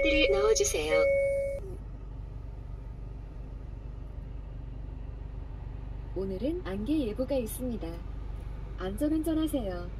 카드를 넣어주세요. 오늘은 안개 예보가 있습니다. 안전운전하세요.